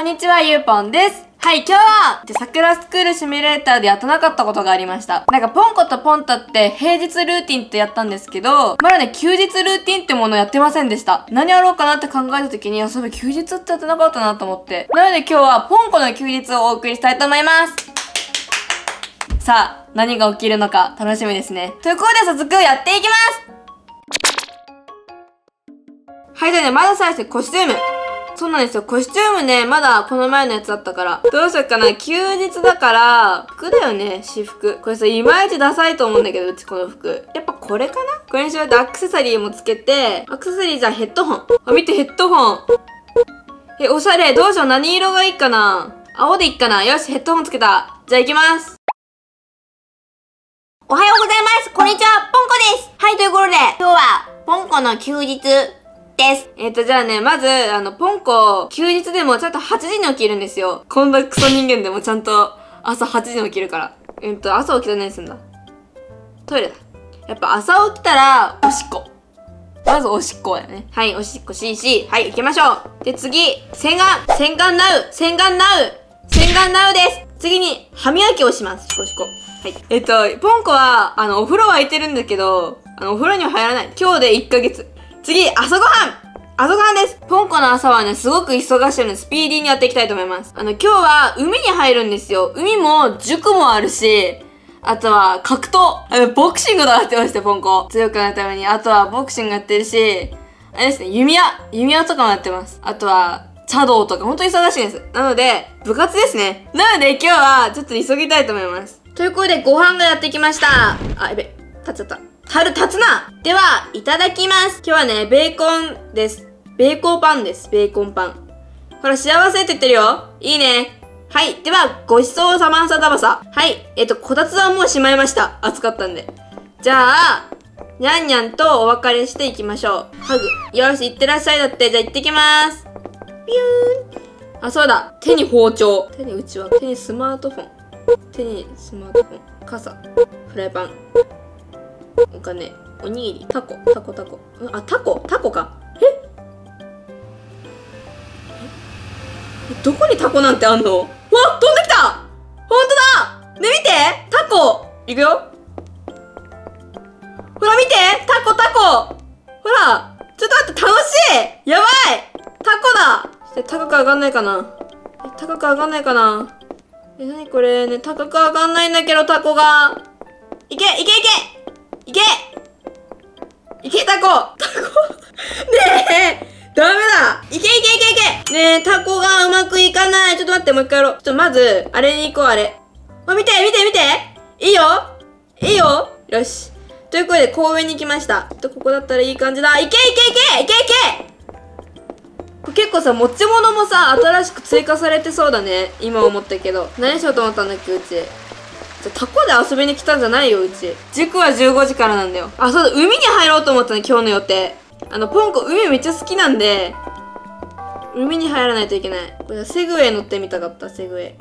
こんにちは、ゆうぽんです。はい、今日は、桜スクールシミュレーターでやってなかったことがありました。なんか、ポンコとポンタって平日ルーティンってやったんですけど、まだね、休日ルーティンってものをやってませんでした。何やろうかなって考えた時に、あ、そう休日ってやってなかったなと思って。なので今日は、ポンコの休日をお送りしたいと思います。さあ、何が起きるのか楽しみですね。ということで早速やっていきますはい、じゃあね、まず最初コスチューム。そうなんですよ。コスチュームね、まだこの前のやつだったから。どうしようかな。休日だから、服だよね、私服。これさ、いまいちダサいと思うんだけど、うちこの服。やっぱこれかな？これにしようとアクセサリーもつけて、アクセサリーじゃヘッドホン。あ、見てヘッドホン。え、おしゃれ。どうしよう。何色がいいかな？青でいいかな？よし、ヘッドホンつけた。じゃあ行きます。おはようございます。こんにちは、ポンコです。はい、ということで、今日は、ポンコの休日です。えっ、と、じゃあね、まず、あの、ポンコ、休日でもちゃんと8時に起きるんですよ。こんなクソ人間でもちゃんと朝8時に起きるから。えっ、と、朝起きたら何すんだトイレだ。やっぱ朝起きたら、おしっこ。まずおしっこだよね。はい、おしっこしいし、はい、行きましょう。で、次、洗顔洗顔ナウ洗顔ナウ洗顔ナウです次に、歯磨きをします。しこしこ。はい。えっと、ポンコは、あの、お風呂は空いてるんだけど、あの、お風呂には入らない。今日で1ヶ月。次、朝ごはん朝ごはんですポンコの朝はね、すごく忙しいので、スピーディーにやっていきたいと思います。あの、今日は海に入るんですよ。海も塾もあるし、あとは格闘あの、ボクシングとかやってました、ポンコ。強くなるために。あとはボクシングやってるし、あれですね、弓矢弓矢とかもやってます。あとは、茶道とか、ほんと忙しいんです。なので、部活ですね。なので今日は、ちょっと急ぎたいと思います。ということで、ご飯がやってきました。あ、やべ、立っちゃった。たる、立つなでは、いただきます。今日はね、ベーコンです。ベーコンパンです。ベーコンパン。ほら、幸せって言ってるよ。いいね。はい。では、ごちそうさまさだばさ。はい。えっと、こたつはもうしまいました。暑かったんで。じゃあ、にゃんにゃんとお別れしていきましょう。ハグ。よし、いってらっしゃいだって。じゃあ行ってきまーす。ピューン。あ、そうだ。手に包丁。手にうちわ。手にスマートフォン。手にスマートフォン。傘。フライパン。お金。おにぎり。タコ。タコタコ。あ、タコ。タコか。え？え？どこにタコなんてあんの？わ飛んできた！ほんとだ！ね見て！タコ。いくよ。ほら見て！タコタコ。ほらちょっと待って楽しい！やばい！タコだ！え高く上がんないかな？え高く上がんないかな？え、なにこれ？ね、高く上がんないんだけど、タコが。いけいけいけ！いけいけタコタコねえダメだいけいけいけいけねえ、タコがうまくいかないちょっと待って、もう一回やろう。ちょっとまず、あれに行こう、あれ。あ、見て見て見ていいよいいよよし。ということで、公園に来ました。ちょっとここだったらいい感じだ。いけいけいけいけいけ結構さ、持ち物もさ、新しく追加されてそうだね。今思ったけど。何しようと思ったんだっけ、うち。じゃ、タコで遊びに来たんじゃないよ、うち。塾は15時からなんだよ。あ、そうだ、海に入ろうと思ったの、今日の予定。あの、ポンコ、海めっちゃ好きなんで、海に入らないといけない。これ、セグウェイ乗ってみたかった、セグウェイ。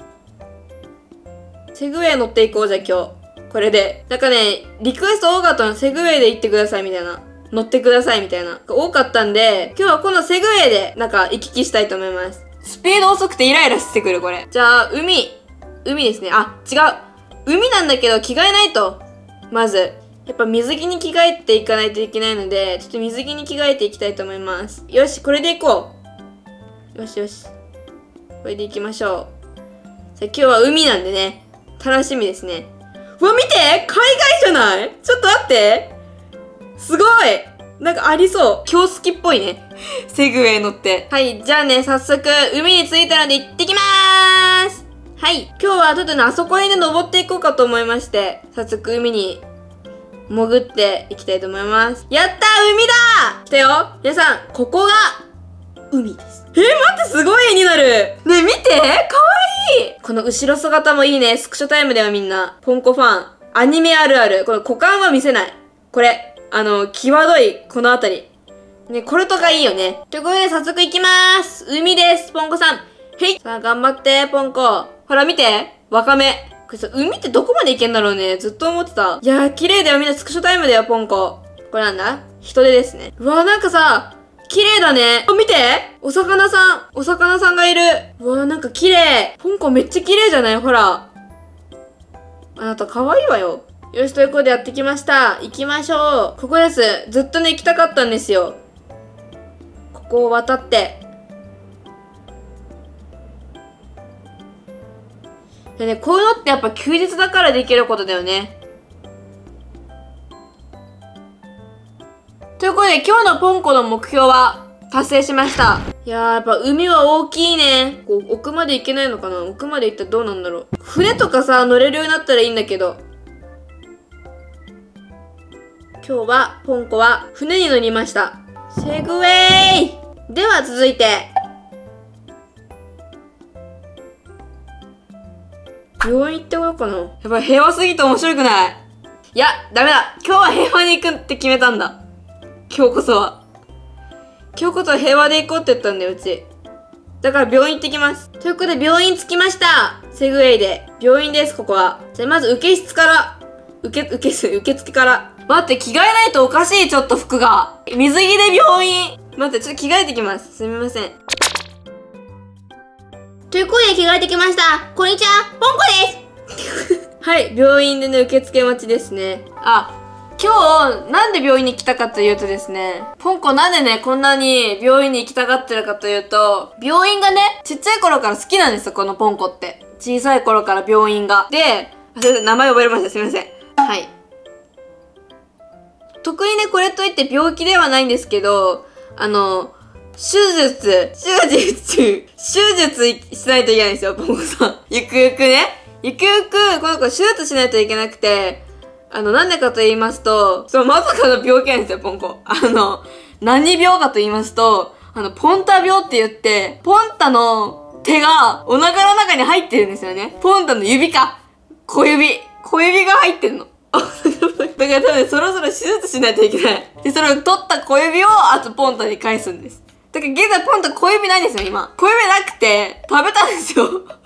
セグウェイ乗っていこう、じゃあ今日。これで。なんかね、リクエスト多かったの、セグウェイで行ってください、みたいな。乗ってください、みたいな。多かったんで、今日はこのセグウェイで、なんか、行き来したいと思います。スピード遅くてイライラしてくる、これ。じゃあ、海。海ですね。あ、違う。海なんだけど、着替えないと。まず。やっぱ水着に着替えていかないといけないので、ちょっと水着に着替えていきたいと思います。よし、これでいこう。よしよし。これでいきましょう。さあ、今日は海なんでね。楽しみですね。うわ、見て海外じゃない？ちょっと待ってすごいなんかありそう。今日好きっぽいね。セグウェイ乗って。はい、じゃあね、早速、海に着いたので行ってきまーすはい、今日はちょっとね、あそこにね、登っていこうかと思いまして、早速海に潜っていきたいと思います。やった海だー来たよ皆さん、ここが、海です。えー、待って、すごい絵になるね、見てかわいいこの後ろ姿もいいね。スクショタイムだよ、みんな。ポンコファン。アニメあるある。この股間は見せない。これ、あの、際どい、このあたり。ね、これとかいいよね。ということで、早速行きまーす。海です、ポンコさん。へい。さあ、頑張って、ポンコ。ほら、見て。ワカメ。これさ、海ってどこまで行けんだろうね。ずっと思ってた。いやー、綺麗だよ。みんなスクショタイムだよ、ポンコ。これなんだ？人手ですね。うわー、なんかさ、綺麗だね。あ、見てお魚さん。お魚さんがいる。うわーなんか綺麗。ポンコめっちゃ綺麗じゃない？ほら。あなた可愛いわよ。よし、ということでやってきました。行きましょう。ここです。ずっとね、行きたかったんですよ。ここを渡って。でね、こういうのってやっぱ休日だからできることだよね。ということで今日のポンコの目標は達成しました。いやー、やっぱ海は大きいね。こう奥まで行けないのかな奥まで行ったらどうなんだろう。船とかさ、乗れるようになったらいいんだけど。今日は、ポンコは船に乗りました。セグウェイでは続いて。病院行ってこようかな。やっぱり平和すぎて面白くない？いや、ダメだ。今日は平和に行くって決めたんだ。今日こそは。今日こそ平和で行こうって言ったんだよ、うち。だから病院行ってきます。ということで病院着きました。セグウェイで。病院です、ここは。じゃまず受け室から。受け、受け、受付から。待って、着替えないとおかしい、ちょっと服が。水着で病院。待って、ちょっと着替えてきます。すみません。ということで着替えてきました。こんにちは、ポンコです。はい、病院でね、受付待ちですね。あ、今日、なんで病院に来たかというとですね、ポンコなんでね、こんなに病院に行きたがってるかというと、病院がね、ちっちゃい頃から好きなんですよ、このポンコって。小さい頃から病院が。で、名前覚えました、すみません。はい。特にね、これといって病気ではないんですけど、あの、手術、手術、手術しないといけないんですよ、ポンコさん。ゆくゆくね。ゆくゆく、この子手術しないといけなくて、あの、なんでかと言いますと、そのまさかの病気なんですよ、ポンコ。あの、何病かと言いますと、あの、ポンタ病って言って、ポンタの手がお腹の中に入ってるんですよね。ポンタの指か。小指。小指が入ってんの。だから多分そろそろ手術しないといけない。で、それを取った小指を、あとポンタに返すんです。だから現在ポンタ小指ないんですよ、今。小指なくて、食べたんですよ。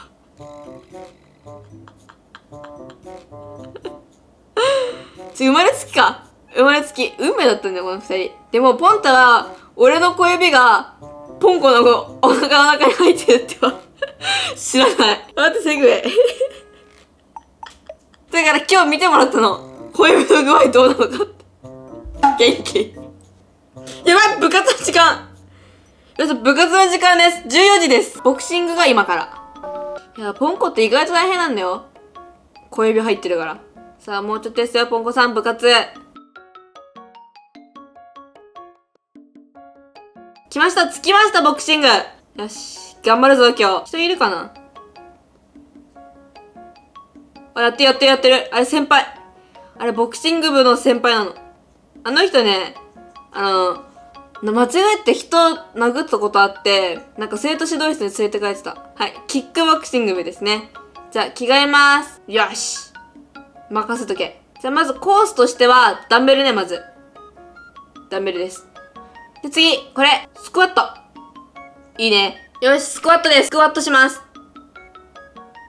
ち、生まれつきか。生まれつき。運命だったんだよ、この二人。でも、ポンタは、俺の小指が、ポンコのお腹の中に入ってるっては、知らない。待って、セグウェイ。だから今日見てもらったの。小指の具合どうなのかって。元気。やばい、部活の時間。よし、部活の時間です。14時です。ボクシングが今から。いや、ポンコって意外と大変なんだよ。小指入ってるから。さあ、もうちょっとですよ、ポンコさん、部活。来ました、着きました、ボクシング。よし、頑張るぞ、今日。人いるかな？あ、やってやってやってる。あれ、先輩。あれ、ボクシング部の先輩なの。あの人ね、あの、間違えて人殴ったことあって、なんか生徒指導室に連れて帰ってた。はい、キックボクシング部ですね。じゃあ、着替えます。よし。任せとけ。じゃあ、まずコースとしては、ダンベルね、まず。ダンベルです。で、次、これ、スクワット。いいね。よし、スクワットです。スクワットします。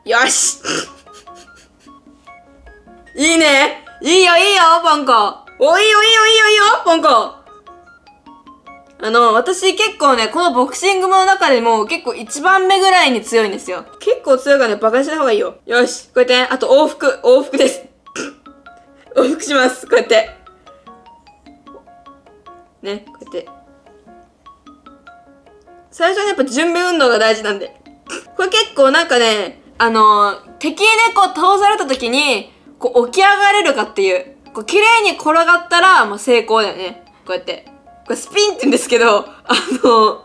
よしいいね。いいよ、いいよ、ポンコ。お、いいよ、いいよ、いいよ、いいよ、ポンコ。あの、私結構ね、このボクシングの中でも結構一番目ぐらいに強いんですよ。結構強いからね、バカにしない方がいいよ。よし、こうやってね、あと往復、往復です。往復します、こうやって。ね、こうやって。最初はやっぱ準備運動が大事なんで。これ結構なんかね、あのー、敵にね、こう倒された時に、こう起き上がれるかっていう。こう綺麗に転がったら、もう成功だよね。こうやって。これスピンって言うんですけど、あの、こ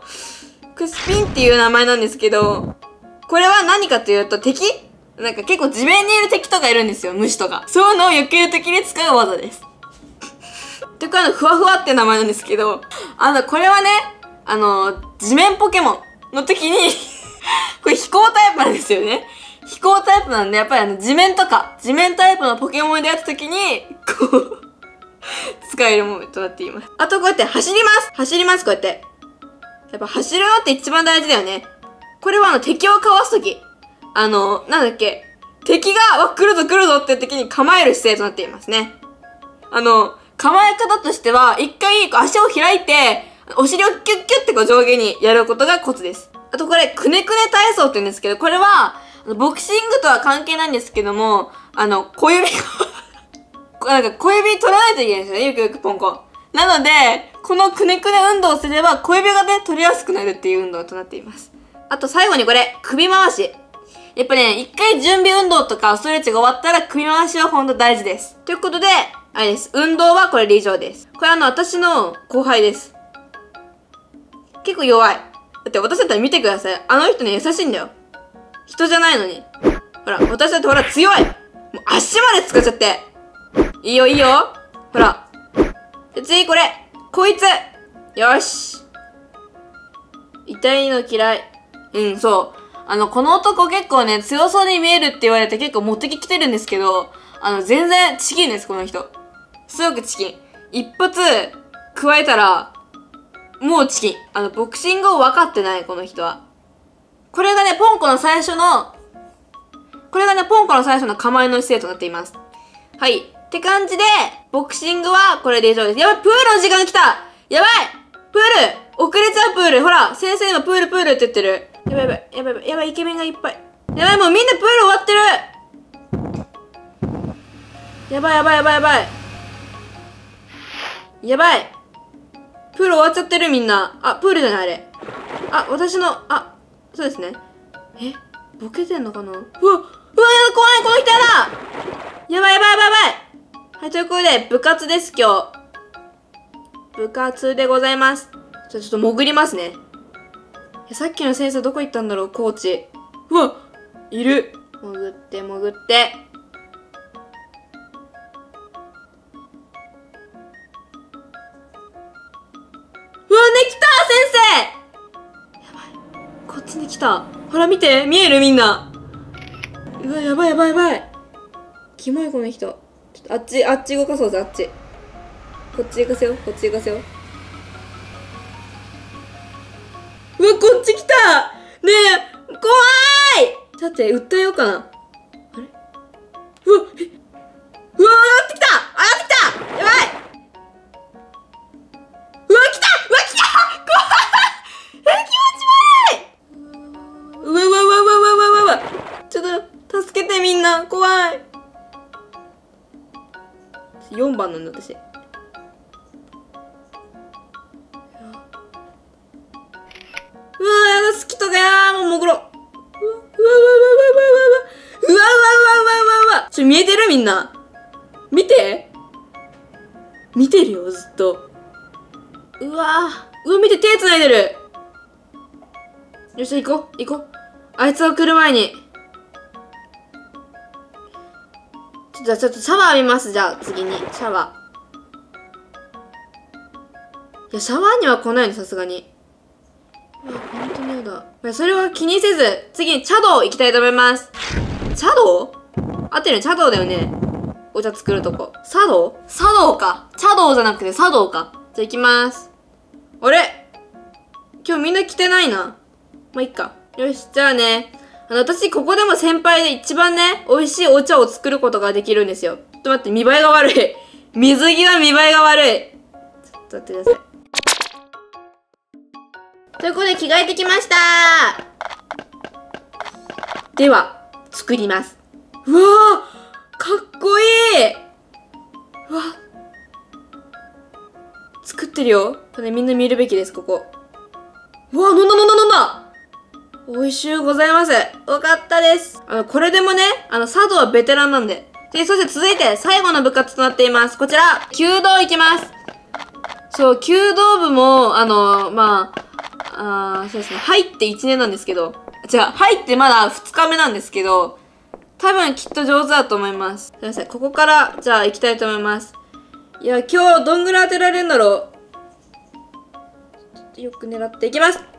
れスピンっていう名前なんですけど、これは何かというと敵？なんか結構地面にいる敵とかいるんですよ、虫とか。そういうのを避ける時に使う技です。で、これあの、ふわふわって名前なんですけど、あの、これはね、あの、地面ポケモンの時に これ飛行タイプなんですよね。飛行タイプなんで、やっぱりあの、地面とか、地面タイプのポケモンでやった時に、こう、使えるものとなっています。あとこうやって走ります走ります、こうやって。やっぱ走るのって一番大事だよね。これはあの、敵をかわすとき。あの、なんだっけ。敵が、わ、来るぞ来るぞって時に構える姿勢となっていますね。あの、構え方としては、一回こう足を開いて、お尻をキュッキュッってこう上下にやることがコツです。あとこれ、くねくね体操って言うんですけど、これは、ボクシングとは関係ないんですけども、あの、小指がなんか小指取らないといけないんですよね、よくよくポンコン。なので、このくねくね運動をすれば小指がね、取りやすくなるっていう運動となっています。あと最後にこれ、首回し。やっぱね、一回準備運動とかストレッチが終わったら首回しはほんと大事です。ということで、あれです。運動はこれで以上です。これあの、私の後輩です。結構弱い。だって私だったら見てください。あの人ね、優しいんだよ。人じゃないのに。ほら、私だってほら強いもう足まで使っちゃって。いいよいいよ。ほら。次これ。こいつ。よし。痛いの嫌い。うん、そう。あの、この男結構ね、強そうに見えるって言われて結構持ってきてるんですけど、あの、全然チキンです、この人。すごくチキン。一発、加えたら、もうチキン。あの、ボクシングを分かってない、この人は。これがね、ポンコの最初の、これがね、ポンコの最初の構えの姿勢となっています。はい。って感じで、ボクシングはこれで以上です。やばい、プールの時間来たやばいプール遅れちゃうプールほら先生今プールプールって言ってる。やばいやばい、やばいやばい、イケメンがいっぱい。やばい、もうみんなプール終わってるやばいやばいやばいやばい。やばい。プール終わっちゃってるみんな。あ、プールじゃないあれ。あ、私の、あ、そうですね。えボケてんのかな？うわ、うわ、怖い、この人やだやばいやばいやばいやばいはい、ということで、部活です、今日。部活でございます。じゃあちょっと潜りますね。さっきの先生どこ行ったんだろう、コーチ。うわいる潜って潜って。うわ、ね、来た先生やばい。こっちに来た。ほら見て見えるみんな。うわ、やばいやばいやばい。キモいこの人。あっち、あっち動かそうぜ、あっち。こっち行かせよ、こっち行かせよ。う。わ、こっち来た。ねえ、怖い。だって、訴えようかな。あれ？うわ、え？うわ、上がってきた。上がってきた。やばい。うわ、来た。うわ、来た。怖い。え、気持ち悪い。うわうわうわうわうわうわうわ。ちょっと、助けてみんな、怖い。4番なんだ私。うわやだ好きとかやもう潜ろう。うわうわうわうわうわうわうわうわうわうわうわうわちょ見えてるみんな見て見てるよずっとうわうわ見て手繋いでるよし行こう行こうあいつが来る前にちょっとじゃあちょっとシャワー浴びます。じゃあ次に。シャワー。いやシャワーには来ないのさすがに。うわ本当にやだ。まあそれは気にせず次に茶道行きたいと思います。茶道？合ってるね茶道だよね。お茶作るとこ。茶道？茶道か。茶道じゃなくて茶道か。じゃあ行きます。あれ？今日みんな来てないな。まあいっか。よしじゃあね。あの私ここでも先輩で一番ね美味しいお茶を作ることができるんですよ。ちょっと待って見栄えが悪い。水着は見栄えが悪い。ちょっと待ってください。ということで着替えてきました。では、作ります。うわーかっこいい。うわ。作ってるよ。これみんな見るべきです、ここ。うわ飲んだ飲んだ飲んだ。美味しゅうございます。よかったです。あの、これでもね、あの、茶道はベテランなんで。で、そして続いて最後の部活となっています。こちら、弓道行きます。そう、弓道部も、あの、まあ、あそうですね。入って1年なんですけど、じゃあ、入ってまだ2日目なんですけど、多分きっと上手だと思います。すいません。ここから、じゃあ行きたいと思います。いや、今日どんぐらい当てられるんだろう。よく狙っていきます。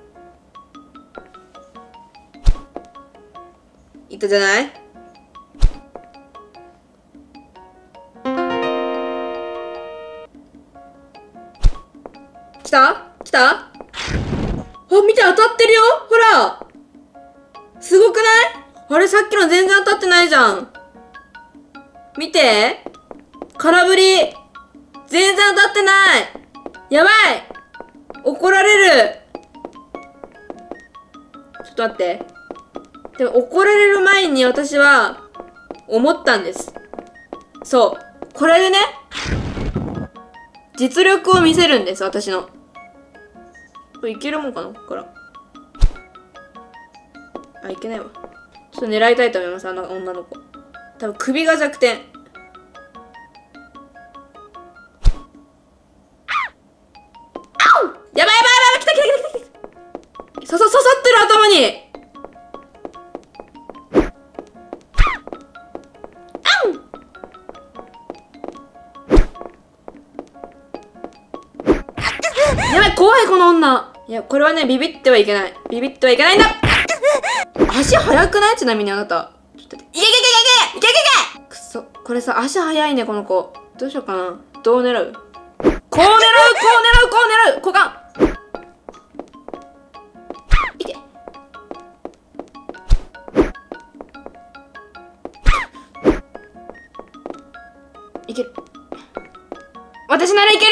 いったじゃない？来た？来た？あ、見て当たってるよ！ほら！すごくない？あれさっきの全然当たってないじゃん。見て！空振り！全然当たってない！やばい！怒られる！ちょっと待って。でも怒られる前に私は思ったんです。そう。これでね、実力を見せるんです、私の。これいけるもんかなここから。あ、いけないわ。ちょっと狙いたいと思います、あの女の子。多分首が弱点。やばいやばいやばい来た来た来た来た刺さ刺さってる頭にいこの女。いやこれはねビビってはいけない。ビビってはいけないんだ。足速くない？ちなみにあなた。ちょっといけいけいけいけいけいけくそこれさ足速いねこの子どうしようかなどう狙うこう狙うこう狙うこう狙う交換いけいける私ならいける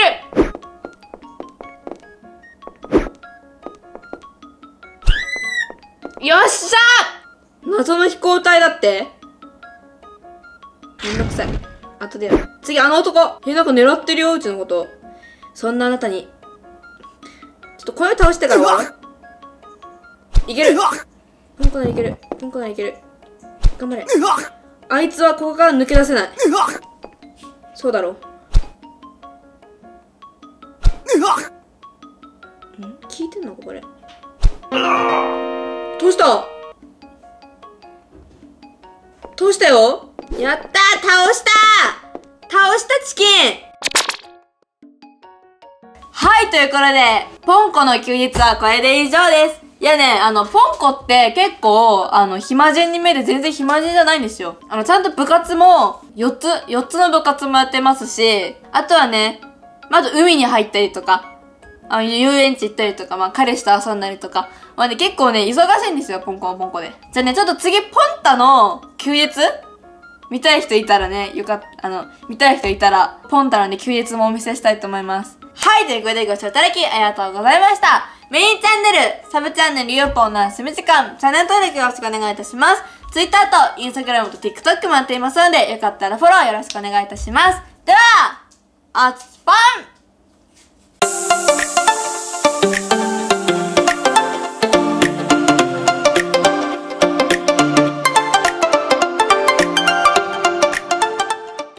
よっしゃ謎の飛行体だって。めんどくさい。後でやる。次あの男。えなんか狙ってるようちのこと。そんなあなたに。ちょっとこれ倒してから終わ。るいける。ポンコならいける。ポンコならいける。頑張れ。あいつはここから抜け出せない。そうだろん？聞いてんの？かこれどうした？どうしたよ？やった！倒した！倒したチキン！はい、ということで、ポンコの休日はこれで以上です。いやね、あの、ポンコって結構、あの、暇人に見えて全然暇人じゃないんですよ。あの、ちゃんと部活も、4つ、4つの部活もやってますし、あとはね、まず海に入ったりとか、あの遊園地行ったりとか、まあ、彼氏と遊んだりとか、まあね、結構ね、忙しいんですよ、ポンコはポンコで。じゃあね、ちょっと次、ポンタの休日？見たい人いたらね、よかったあの、見たい人いたら、ポンタのね、休日もお見せしたいと思います。はい、ということでご視聴いただきありがとうございました。メインチャンネル、サブチャンネル、ゆうぽんの休み時間、チャンネル登録よろしくお願いいたします。Twitter と Instagram と TikTok もやっていますので、よかったらフォローよろしくお願いいたします。では、あつぽん